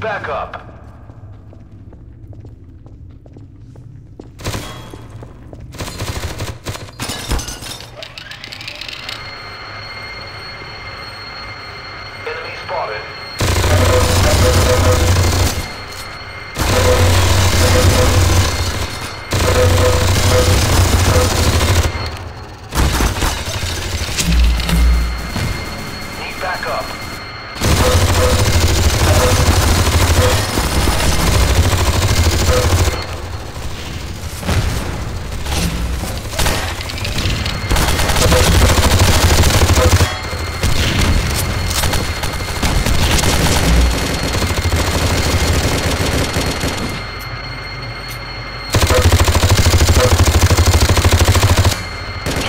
backup. Enemy spotted. Need backup.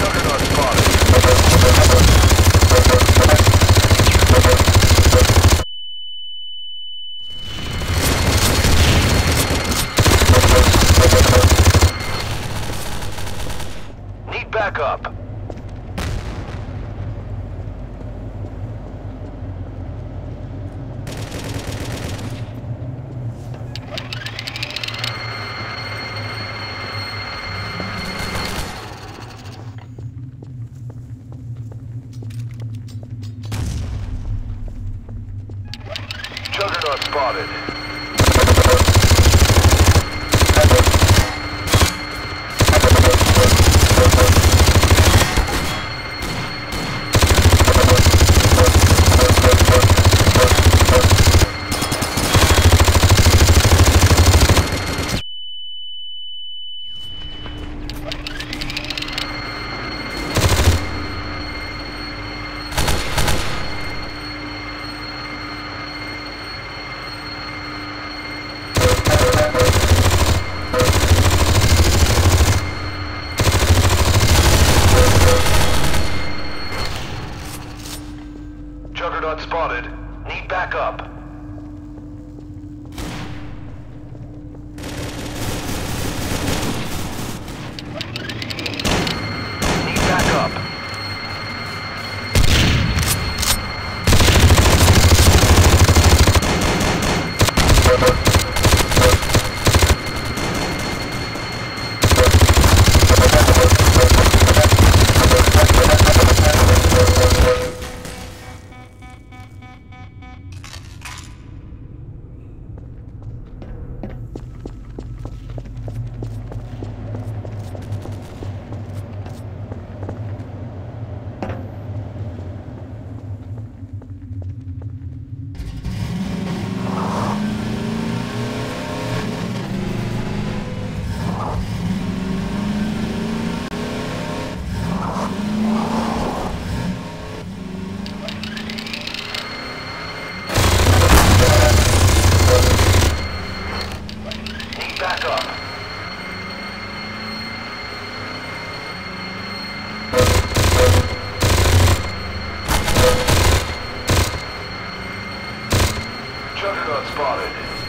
Juggernaut spotted. Need backup. Juggernaut spotted. Juggernaut spotted. Need backup. Juggernaut spotted.